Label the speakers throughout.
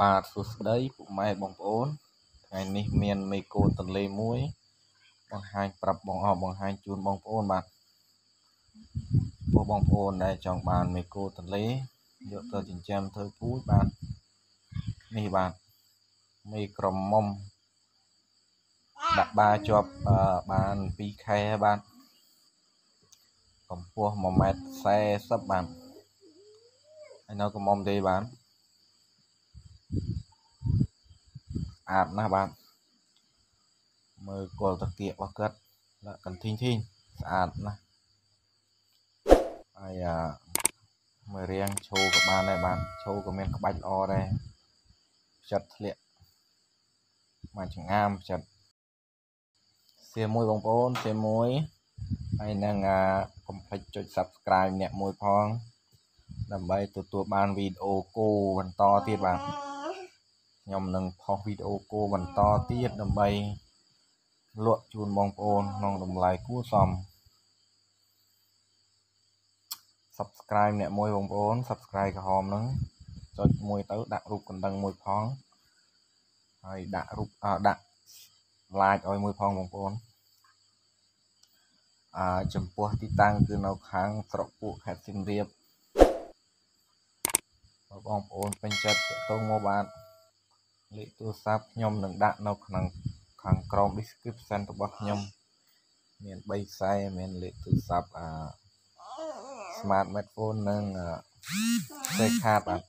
Speaker 1: បាទសួស្តីពុកម៉ែបងប្អូនថ្ងៃនេះមានមេកូនទន្លេមួយ បង្ហាញប្រាប់បងអស់បង្ហាញជូនបងប្អូនបាទពួកបងប្អូនដែលចង់បានមេកូនទន្លេយកទៅចិញ្ចឹមធ្វើពូជបាទនេះបាទមេក្រមុំដាក់បាជាប់បាន2ខែបាទកម្ពស់1ម៉ែត្រ40បាទហើយនៅក្រមុំទេបាទ អាតណាស់បាទមើលគល់តាគៀករបស់គាត់លក្ខកន្ធីងធីងស្អាតណាស់ហើយអាមើលរៀងឈោក៏បានដែរបាទឈោក៏មានក្បាច់ល្អដែរចិត្តធ្លាក់មកចងាមចិត្តសៀមួយបងប្អូនសៀមួយហើយនឹងកុំភ្លេចចុច Subscribe អ្នកមួយផងដើម្បីទទួលបានវីដេអូគោបន្តទៀតបាទ ខ្ញុំនឹងផុសវីដេអូគោបន្តទៀតដើម្បីលក់ជូនបងប្អូនក្នុងតម្លៃគួរសម Subscribe អ្នកមួយបងប្អូន Subscribe ក្រហមហ្នឹងចុចមួយទៅដាក់រូបកណ្ដឹងមួយផងហើយដាក់រូបដាក់ like ឲ្យមួយផងបងប្អូនអាចំពោះទីតាំងគឺនៅខាងស្រុកពួកខេត្តសៀមរាបបងប្អូនពេញចិត្តទៅមកបាន លេខទូរស័ព្ទខ្ញុំនឹងដាក់នៅក្នុងខាងក្រោម description របស់ខ្ញុំមាន3ខ្សែមានលេខទូរស័ព្ទអា smart smartphone និងខ្សែខាតបាទ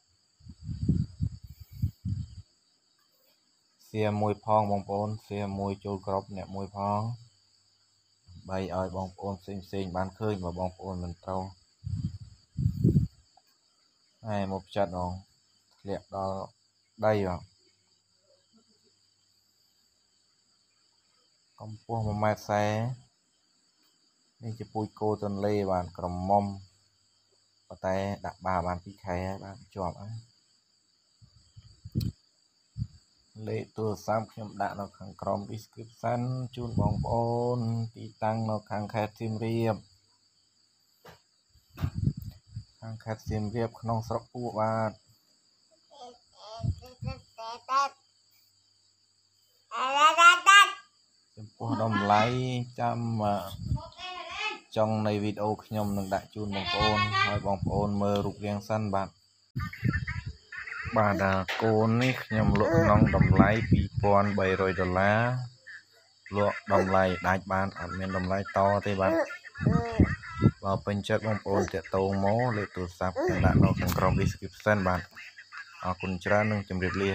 Speaker 1: សៀមួយផងបងប្អូនសៀមួយចូលក្របអ្នកមួយផងដើម្បីឲ្យបងប្អូនផ្សេងផ្សេងបានឃើញបើបងប្អូនមិនត្រូវហើយមកផ្ចិតបងធ្លាក់ដល់ដីបង កម្ពស់1ម៉ែត្រ40នេះជាពូជគោទន្លេបានក្រមុំប៉ុន្តែដាក់បាបាន2ខែហើយបានជាប់ហើយលេខទូរស័ព្ទខ្ញុំដាក់នៅខាងក្រោម description ជូនបងប្អូន ទីតាំងនៅខាងខេត្តសៀមរាបខាងខេត្តសៀមរាបក្នុងស្រុកពួកបាទ ចំពោះតម្លៃចាំចុងនៃវីដេអូខ្ញុំនឹងដាក់ជូនបងប្អូនហើយបងប្អូនមើលរូបរាងសិនបាទបាទកូននេះខ្ញុំលក់ក្នុងតម្លៃ2300ដុល្លារលក់តម្លៃដាច់បានអត់មានតម្លៃតទេបាទបើពេញចិត្តបងប្អូនតាក់ទងមកលេខទូរស័ព្ទខ្ញុំដាក់នៅខាងក្រោម description បាទអរគុណច្រើននិងជម្រាបលា